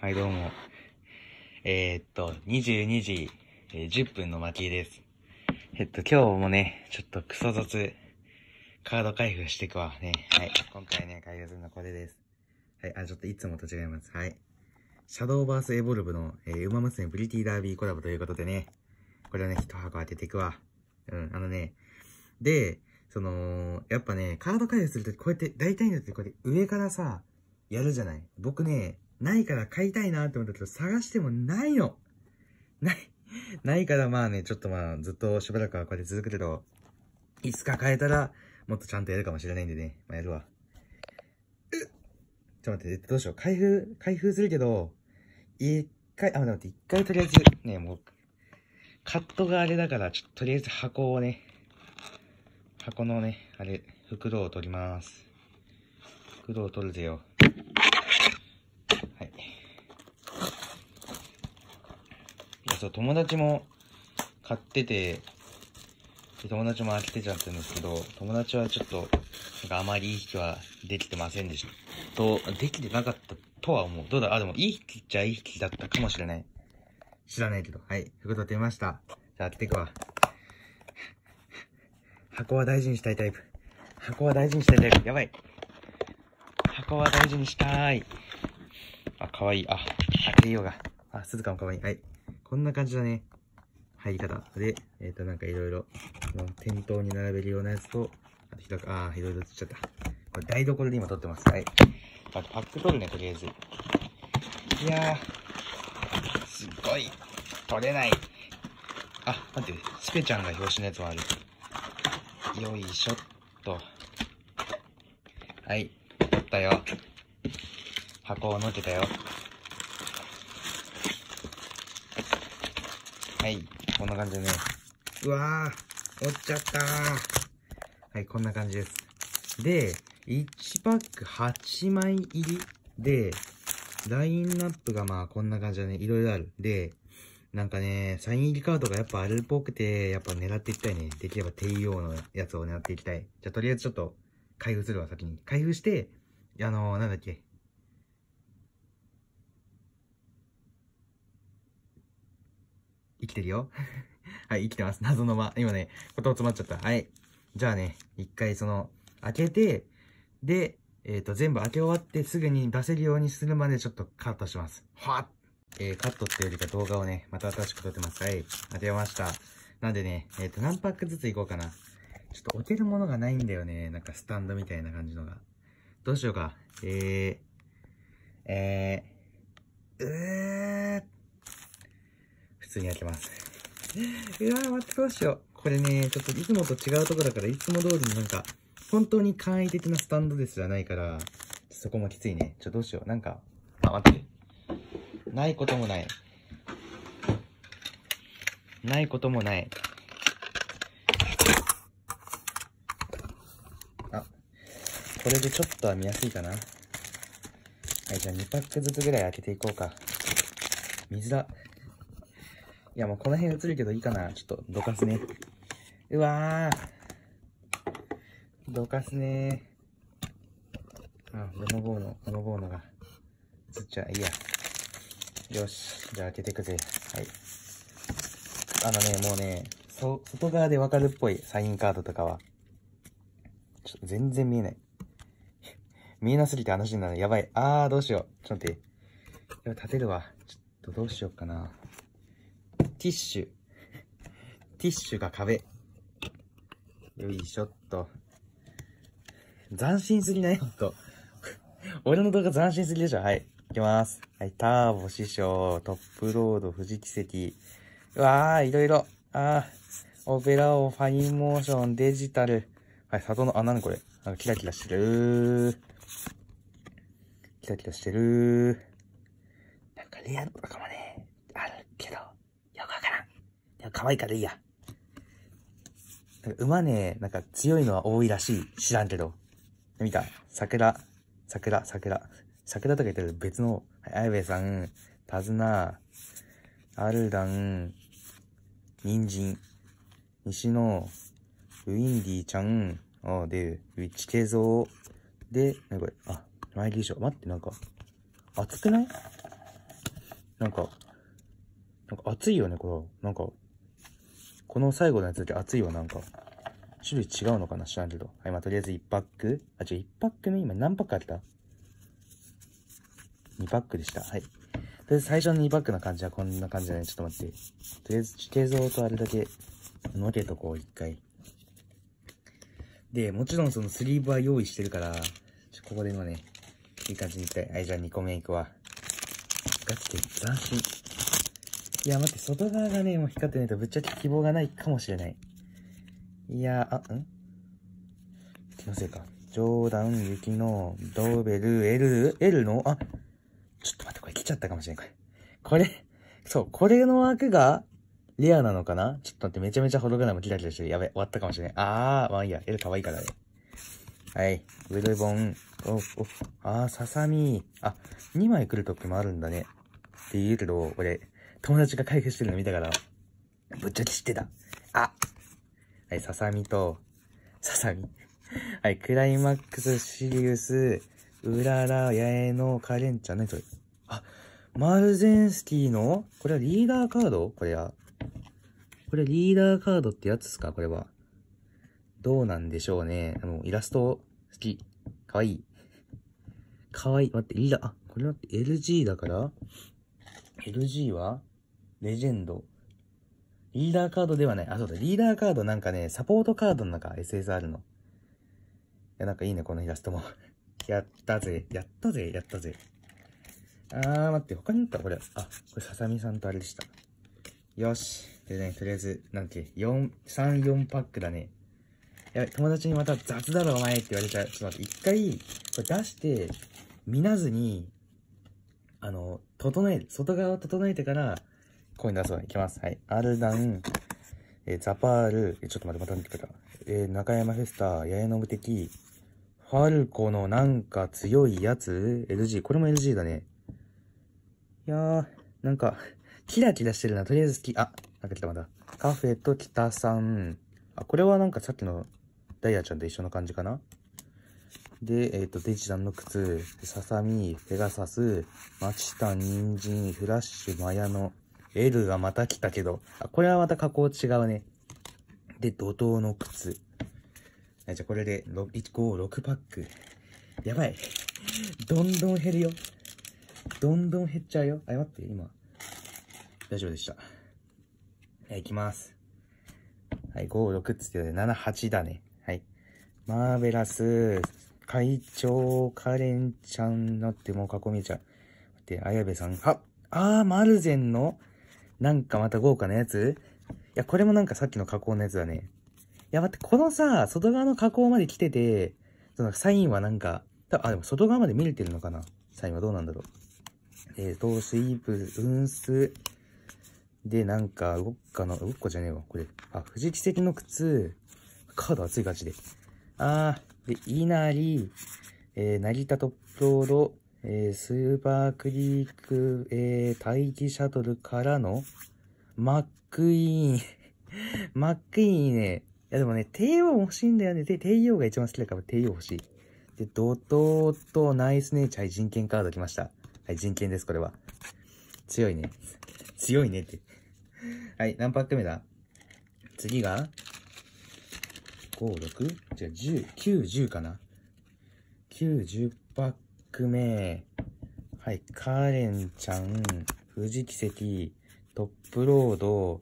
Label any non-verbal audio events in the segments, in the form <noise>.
はい、どうも。えー、っと、22時、えー10分の巻です。えっと、今日もね、ちょっとクソ雑、カード開封していくわ。ね。はい。今回ね、開封するのはこれです。はい。あ、ちょっといつもと違います。はい。シャドーバースエボルブの、えー、ウマ娘プリティダービーコラボということでね、これをね、一箱当てていくわ。うん、あのね、で、その、やっぱね、カード開封するとき、こうやって、大体のってこうやって上からさ、やるじゃない僕ね、ないから買いたいなって思ったけど、探してもないのない、ないからまあね、ちょっとまあ、ずっとしばらくはこうやって続くけど、いつか買えたら、もっとちゃんとやるかもしれないんでね、まあやるわ。うっちょっと待って、どうしよう。開封、開封するけど、一回、あ、待って、一回とりあえず、ね、もう、カットがあれだから、ちょっととりあえず箱をね、箱のね、あれ、袋を取ります。袋を取るぜよ。はい。いや、そう、友達も買ってて、友達も飽きてちゃったんですけど、友達はちょっと、なんかあまりいい引きはできてませんでした。と、できてなかったとは思う。どうだあ、でもいい引きっちゃいい引きだったかもしれない。知らないけど。はい。袋出ました。じゃあ開けていくわ。箱は大事にしたいタイプ。箱は大事にしたいタイプ。やばい。箱は大事にしたい。あ、かわいい。あ、開けようが。あ、鈴鹿もかわいい。はい。こんな感じだね。入り方。で、えっ、と、なんかいろいろ、店頭に並べるようなやつと、あとひどく、あー、いろいろつっちゃった。これ台所で今撮ってます。はい。あパック取るね、とりあえず。いやー、すっごい、取れない。あ、待って、スペちゃんが表紙のやつもある。よいしょっと。はい、取ったよ。箱をのけたよ。はい、こんな感じでね。うわー、折っちゃったー。はい、こんな感じです。で、1パック8枚入りで、ラインナップがまあこんな感じだね。いろいろある。で、なんかね、サイン入りカードがやっぱあるっぽくて、やっぱ狙っていきたいね。できれば帝王のやつを狙っていきたい。じゃとりあえずちょっと開封するわ、先に。開封して、あのー、なんだっけ。きてるよ。<laughs> はい、生きてます。謎の間。今ね、言葉詰まっちゃった。はい。じゃあね、一回その、開けて、で、えっ、と、全部開け終わってすぐに出せるようにするまでちょっとカットします。はっえー、カットっていうよりか動画をね、また新しく撮ってます。はい。当てました。なんでね、えっ、と、何パックずついこうかな。ちょっと置けるものがないんだよね。なんかスタンドみたいな感じのが。どうしようか。えー、えー、うー、通に開けます。<laughs> うわー、待って、どうしよう。これね、ちょっといつもと違うとこだから、いつも通りのなんか、本当に簡易的なスタンドですらないから、そこもきついね。ちょ、どうしよう。なんか、あ、待って。ないこともない。ないこともない。あ、これでちょっとは見やすいかな。はい、じゃあ2パックずつぐらい開けていこうか。水だ。いや、もうこの辺映るけどいいかな。ちょっとどかすね。うわー。どかすねあ、レモボーノ、レモボーノが。映っちゃ。いいや。よし。じゃあ開けていくぜ。はい。あのね、もうね、そ、外側でわかるっぽい、サインカードとかは。ちょっと全然見えない。<laughs> 見えなすぎて話になる。やばい。あー、どうしよう。ちょっと待って。やばい立てるわ。ちょっとどうしようかな。ティッシュ。ティッシュが壁。よいしょっと。斬新すぎない？ほんと。俺の動画斬新すぎでしょ？はい。いきます。はい。ターボ師匠、トップロード、フジキセキ。うわー、いろいろ。あー、オペラオ、ファインモーション、デジタル。はい、里の、あ、なにこれ。なんかキラキラしてるキラキラしてるなんかレアのとかもね、あるけど、よくわからん。でも可愛いからいいや。なんか馬ね、なんか強いのは多いらしい。知らんけど。見た？桜、桜、桜。桜とか言ってる別の、はい、アイベさん、タズナ、アルダン、人参、西野、ウィンディちゃん、あで、ウィッチケゾー、で、なにこれ、あ、マイリーショー。待って、なんか、熱くない？なんか、なんか熱いよね、これ。なんか、この最後のやつだけ熱いわ、なんか。種類違うのかな知らんけど。はい、まあ、とりあえず1パック。あ、違う、1パック目？今何パックあった ?2 パックでした。はい。とりあえず最初の2パックの感じはこんな感じだね。ちょっと待って。とりあえず地形像とあれだけ、のけとこう、一回。で、もちろんそのスリーブは用意してるから、ここでもね、いい感じにいきたい。はい、じゃあ2個目いくわ。ガチで斬新。いや、待って、外側がね、もう光ってないとぶっちゃけ希望がないかもしれない。いやあ、ん？気のせいか。ジョーダン、雪の、ドーベル、エル、エルの、あ、ちょっと待って、これ来ちゃったかもしれん、これ。これ、そう、これの枠が、レアなのかな？ちょっと待って、めちゃめちゃホログラムキラキラしてる。やべ、終わったかもしれない。あー、まあいいや。エル可愛いからね。はい。ブルボン。お、お、あー、ささみ。あ、2枚来る時もあるんだね。って言うけど、俺、友達が開封してるの見たから、ぶっちゃけ知ってた。あ、はい、ささみと、ささみ。はい、クライマックス、シリウス、うらら、八重のカレンちゃん。何それあ、マルゼンスキーのこれはリーダーカード？これは。これリーダーカードってやつですか？これは。どうなんでしょうね。あの、イラスト好き。かわいい。かわいい。待って、リーダー、あ、これだって LG だから ?LG は？レジェンド。リーダーカードではない。あ、そうだ。リーダーカードなんかね、サポートカードの中、SSR の。いや、なんかいいね、このイラストも。<laughs> やったぜ。やったぜ。やったぜ。あー、待って、他にあった？これ。あ、これ、ささみさんとあれでした。よし。でね、とりあえず、なんだっけ、4、3、4パックだね。や友達にまた雑だろお前って言われちゃう。ちょっと待って、一回、これ出して、見なずに、あの、整え。外側を整えてから、コイン出すわ。いきます。はい。アルダン、えー、ザパール、えちょっと待って、また見てくれた。えー、中山フェスタ、八重のぶ的、ファルコのなんか強いやつ ?LG。これも LG だね。いやー、なんか、キラキラしてるな。とりあえず好き。あ、なんか来たまた。カフェと北さん。あ、これはなんかさっきのダイヤちゃんと一緒の感じかな？で、えっ、ー、と、デジタルの靴、ささみ、ペガサス、マチタン、ニンジン、フラッシュ、マヤの、L がまた来たけど、あ、これはまた加工違うね。で、怒涛の靴。じゃあこれで、6、1、5、6パック。やばい。どんどん減るよ。どんどん減っちゃうよ。あ、待って、今。大丈夫でした。はい、行きます。はい、5、6つって7、8だね。はい。マーベラス、会長、カレンちゃんなってもう囲みちゃう。待って、綾部さん。はあー、マルゼンのなんかまた豪華なやつ？いや、これもなんかさっきの加工のやつだね。いや、待って、このさ、外側の加工まで来てて、そのサインはなんか、あ、でも外側まで見れてるのかな？サインはどうなんだろう？えーと、スイープ、運数。で、なんか、ウォッカの、ウォッカじゃねえわ、これ。あ、藤木石の靴。カード熱いガチで。あー、で、稲荷、えー、成田トップロード、えー、スーパークリーク、えー、待機シャトルからの、マックイーン。<laughs> マックイーンね。いやでもね、帝王欲しいんだよね。で帝王が一番好きだから帝王欲しい。で、ドトとナイスネイチャー人権カード来ました。はい、人権です、これは。強いね。強いねって。はい、何パック目だ？次が、5、6? じゃあ10、9、10かな ?9、10パック目。はい、カーレンちゃん、富士奇跡、トップロード、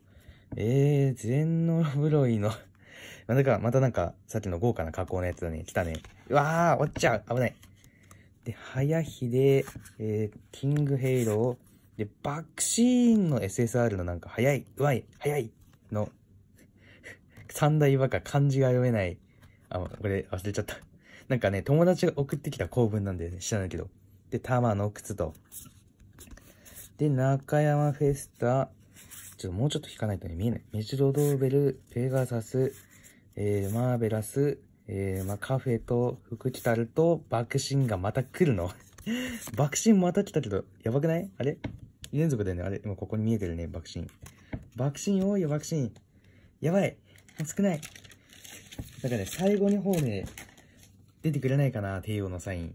えー、全のブロイの <laughs> またか、またなんか、さっきの豪華な加工のやつだね。来たね。うわー、落ちちゃう。危ない。で、早日で、えー、キングヘイロー。で、バックシーンの SSR のなんか、早い、うまい、早いの、<laughs> 三大バカ、漢字が読めない。あ、これ忘れちゃった。なんかね、友達が送ってきた構文なんでね、知らないけど。で、玉の靴と。で、中山フェスタ。ちょっともうちょっと引かないとね、見えない。メジロドーベル、ペガサス、えー、マーベラス、えー、まあ、カフェと、福来たると、爆心がまた来るの <laughs> 爆心また来たけど、やばくない？あれ？連続だよね。あれ？今ここに見えてるね、爆心。爆心多いよ、爆心。やばい。少ない。だからね、最後に方ね、出てくれないかな、テイオーのサイン。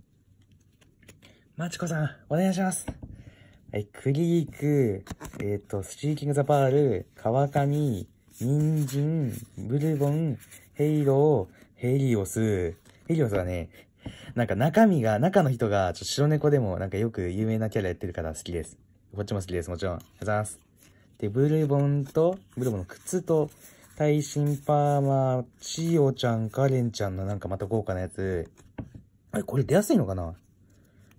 マチコさん、お願いします。はい、クリーク、えっ、と、シーキングザパール、カワカミ、人参、ブルボン、ヘイロー、ヘリオス。ヘリオスはね、なんか中身が、中の人が、ちょっと白猫でもなんかよく有名なキャラやってるから好きです。こっちも好きです、もちろん。ありがとうございます。で、ブルボンと、ブルボンの靴と、耐震パーマ、チオちゃん、カレンちゃんのなんかまた豪華なやつ。あれ、これ出やすいのかな？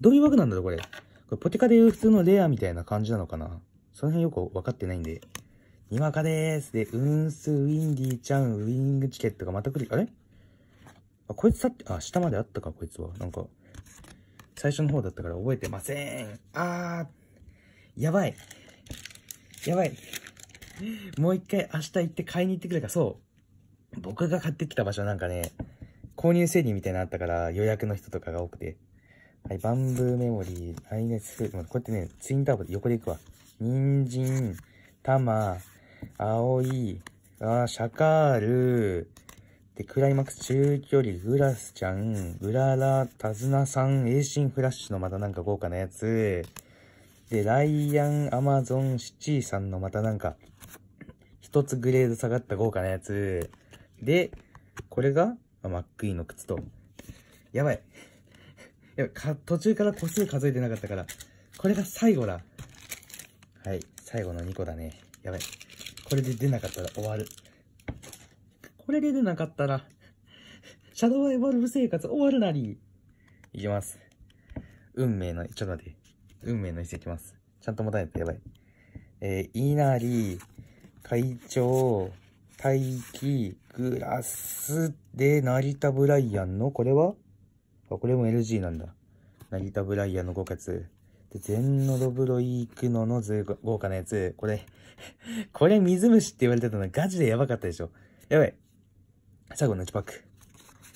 どういう枠なんだろう、これ。これポテカでいう普通のレアみたいな感じなのかな？その辺よく分かってないんで。にわかでーす。で、ウンス、ウィンディちゃん、ウィングチケットがまた来る。あれ？あ、こいつさって、あ、下まであったか、こいつは。なんか、最初の方だったから覚えてません。あー、やばい。やばい。<laughs> もう一回明日行って買いに行ってくれか。そう。僕が買ってきた場所なんかね、購入整理みたいなのあったから予約の人とかが多くて。はい、バンブーメモリー、アイネスフード、こうやってね、ツインターボで横で行くわ。人参、玉、青い、あ、シャカール、で、クライマックス中距離、グラスちゃん、ウララ、たづなさん、エイシンフラッシュのまたなんか豪華なやつ。で、ライアン、アマゾン、シチーさんのまたなんか、一つグレード下がった豪華なやつ。で、これが、マックイーンの靴と。やばい。やか、途中から個数数えてなかったから。これが最後だ。はい。最後の2個だね。やばい。これで出なかったら終わる。これで出なかったら、シャドウエボルブ生活終わるなり。いきます。運命の、ちょっと待って。運命の一世いきます。ちゃんと持たないとやばい。えー、稲荷、会長、大気、グラスで、成田ブライアンの、これは？あ、これも LG なんだ。成田ブライアンの5月。で、全ノドブロイクノの豪華なやつ。これ、<laughs> これ水虫って言われてたのガチでやばかったでしょ。やばい。最後の1パック。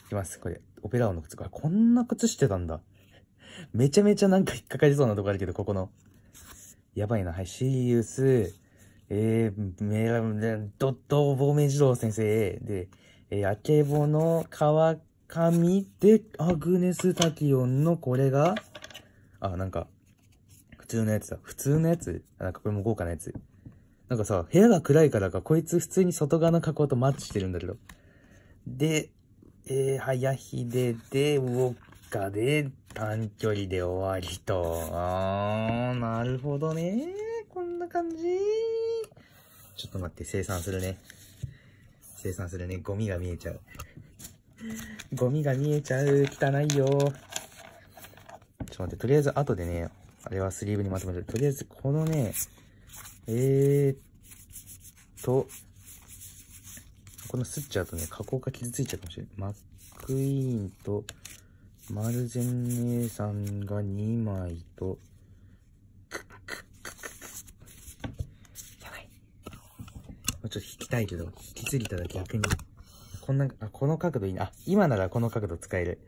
いきます。これ、オペラ王の靴。あ、こんな靴してたんだ。めちゃめちゃなんか引っかかりそうなとこあるけど、ここの。やばいな。はい、シリウス。えー、メラ、ドット亡命児童先生。で、えー、あけぼの川上で、アグネスタキオンのこれが、あ、なんか、普通のやつだ。普通のやつ？なんかこれも豪華なやつ。なんかさ、部屋が暗いからか、こいつ普通に外側の加工とマッチしてるんだけど。で、えー、早秀で、ウォッカで、短距離で終わりと。あー、なるほどね。感じ。ちょっと待って、生産するね。生産するね。ゴミが見えちゃう。ゴミが見えちゃう。汚いよ。ちょっと待って、とりあえず後でね、あれはスリーブにまとめる。とりあえず、このね、えーっと、このすっちゃうとね、加工が傷ついちゃうかもしれない。マックイーンと、マルゼン姉さんが2枚と、やばい。もうちょっと引きたいけど、引きすぎたら逆に。こんな、あ、この角度いいな。あ、今ならこの角度使える。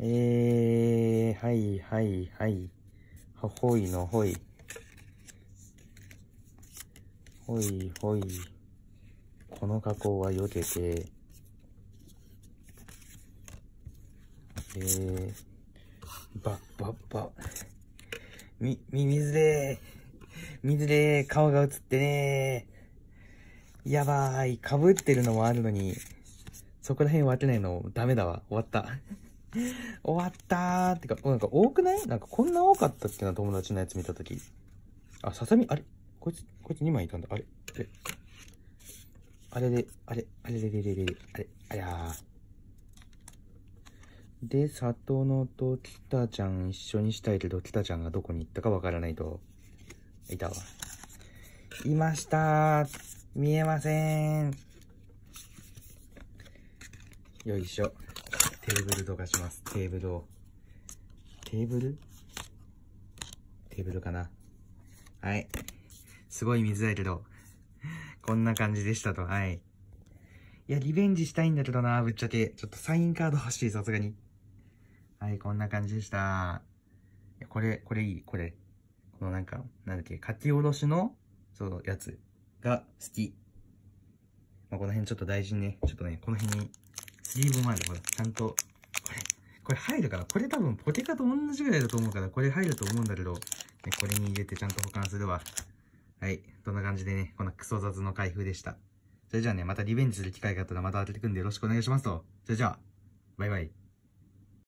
えー、はい、はい、はい。ほほいのほい。ほい、ほい。この加工は避けて、えー、ば、ば、ば、み、み、水でー、水でー、顔が映ってねー。やばーい、被ってるのもあるのに、そこら辺割ってないのダメだわ。終わった。<laughs> 終わったーってか、なんか多くない？なんかこんな多かったっけな、友達のやつ見たとき。あ、ささみ、あれ？こいつ、こいつ2枚いたんだ。あれ？あれあれで、あれ、あれれれれれれ、あれ、あやー。で、里野と北ちゃん一緒にしたいけど、北ちゃんがどこに行ったかわからないと。いたわ。いましたー。見えません。よいしょ。テーブルどかします。テーブルを。テーブル？テーブルかな？はい。すごい水だけど、こんな感じでしたと。はい。いや、リベンジしたいんだけどな、ぶっちゃけ。ちょっとサインカード欲しい、さすがに。はい、こんな感じでした。これ、これいい、これ。このなんか、なんだっけ、書き下ろしの、そう、やつが好き。まあ、この辺ちょっと大事にね、ちょっとね、この辺に、スリーブもある、ほら、ちゃんと、これ、これ入るかなこれ多分ポテカと同じぐらいだと思うから、これ入ると思うんだけど、でこれに入れてちゃんと保管するわ。はい。こんな感じでね、このクソ雑の開封でした。それじゃあね、またリベンジする機会があったらまた当ててくんでよろしくお願いしますと。それじゃあ、バイバイ。